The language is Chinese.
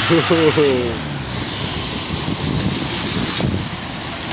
そうそ。